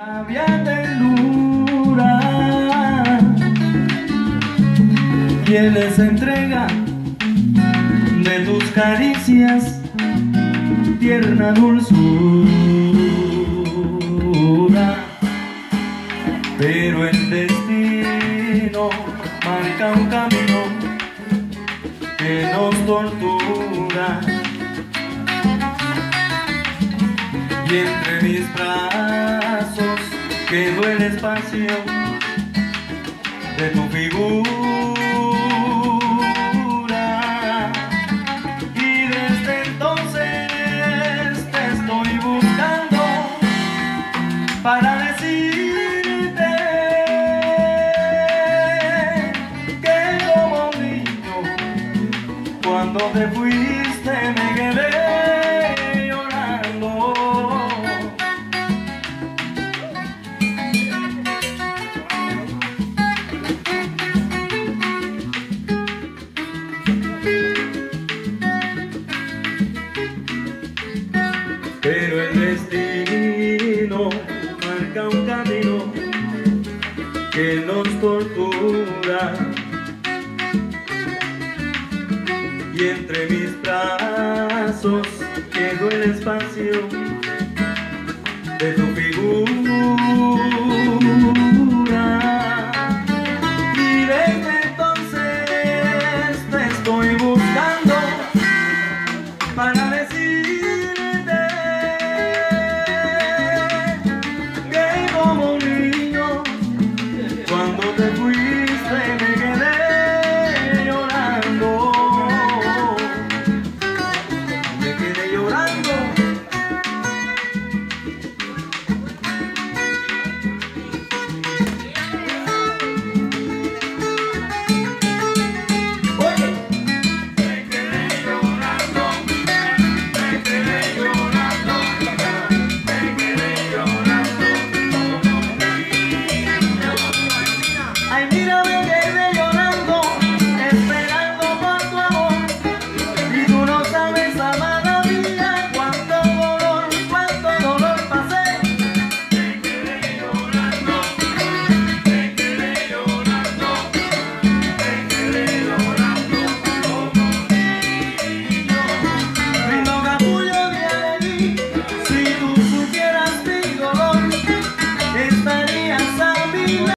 Había ternura. Tienes entrega de tus caricias Tierna dulzura. Pero el destino marca un camino que nos tortura. Y entre mis brazos quedó el espacio de tu figura. Y desde entonces te estoy buscando para decirte que como un niño cuando te fuiste me quedé que nos tortura. Y entre mis brazos quedó el espacio de tu figura.